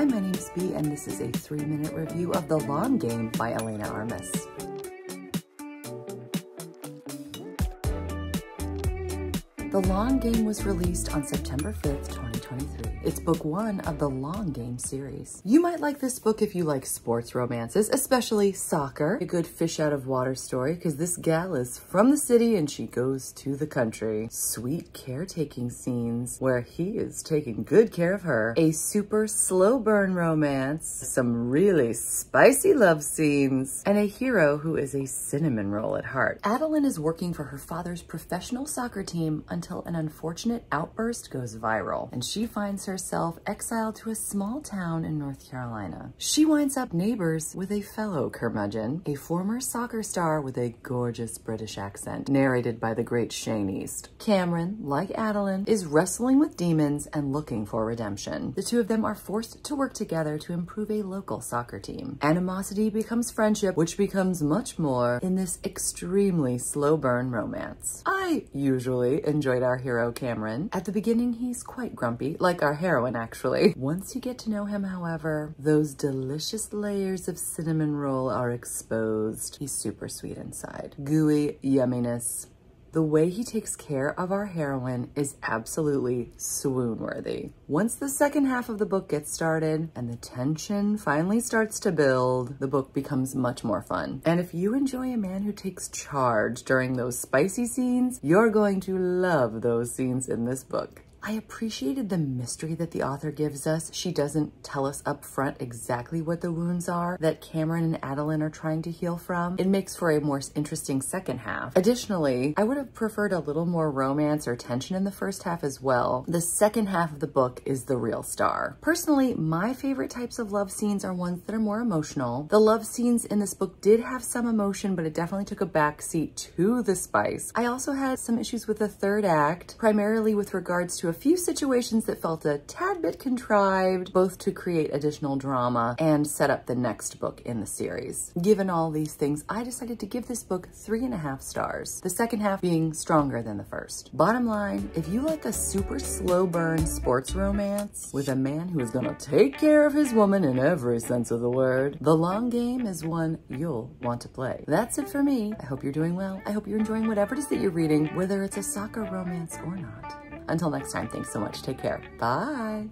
Hi, my name's Bee, and this is a three-minute review of The Long Game by Elena Armas. The Long Game was released on September 5th, 2023. It's book one of the Long Game series. You might like this book if you like sports romances, especially soccer. A good fish out of water story because this gal is from the city and she goes to the country. Sweet caretaking scenes where he is taking good care of her. A super slow burn romance. Some really spicy love scenes. And a hero who is a cinnamon roll at heart. Adalyn is working for her father's professional soccer team until an unfortunate outburst goes viral and she finds herself exiled to a small town in North Carolina. She winds up neighbors with a fellow curmudgeon, a former soccer star with a gorgeous British accent, narrated by the great Shane East. Cameron, like Adalyn, is wrestling with demons and looking for redemption. The two of them are forced to work together to improve a local soccer team. Animosity becomes friendship, which becomes much more in this extremely slow burn romance. I usually enjoyed our hero, Cameron. At the beginning, he's quite grumpy, like our heroine, actually. Once you get to know him, however, those delicious layers of cinnamon roll are exposed. He's super sweet inside. Gooey yumminess. The way he takes care of our heroine is absolutely swoon-worthy. Once the second half of the book gets started and the tension finally starts to build, the book becomes much more fun. And if you enjoy a man who takes charge during those spicy scenes, you're going to love those scenes in this book. I appreciated the mystery that the author gives us. She doesn't tell us up front exactly what the wounds are that Cameron and Adalyn are trying to heal from. It makes for a more interesting second half. Additionally, I would have preferred a little more romance or tension in the first half as well. The second half of the book is the real star. Personally, my favorite types of love scenes are ones that are more emotional. The love scenes in this book did have some emotion, but it definitely took a back seat to the spice. I also had some issues with the third act, primarily with regards to a few situations that felt a tad bit contrived, both to create additional drama and set up the next book in the series. Given all these things, I decided to give this book three and a half stars, the second half being stronger than the first. Bottom line, if you like a super slow burn sports romance with a man who is gonna take care of his woman in every sense of the word, The Long Game is one you'll want to play. That's it for me. I hope you're doing well. I hope you're enjoying whatever it is that you're reading, whether it's a soccer romance or not. Until next time, thanks so much. Take care. Bye.